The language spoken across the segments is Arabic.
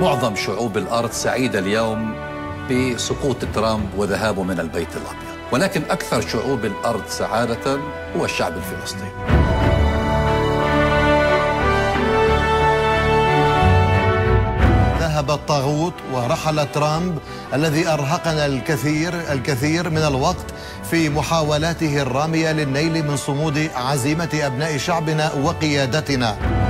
معظم شعوب الأرض سعيدة اليوم بسقوط ترامب وذهابه من البيت الأبيض. ولكن أكثر شعوب الأرض سعادة هو الشعب الفلسطيني. ذهب الطاغوت ورحل ترامب الذي أرهقنا الكثير الكثير من الوقت في محاولاته الرامية للنيل من صمود عزيمة أبناء شعبنا وقيادتنا.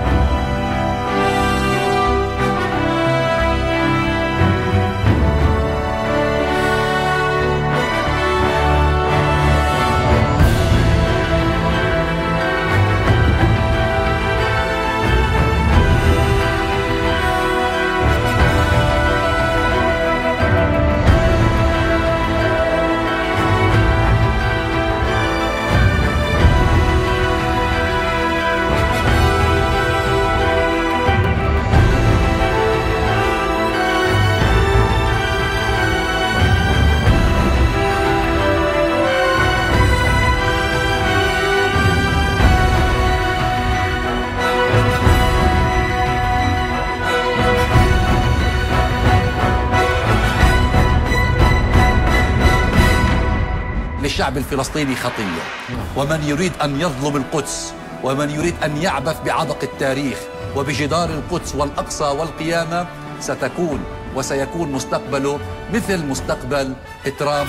للشعب الفلسطيني خطية. ومن يريد أن يظلم القدس ومن يريد أن يعبث بعضق التاريخ وبجدار القدس والأقصى والقيامة ستكون وسيكون مستقبله مثل مستقبل ترامب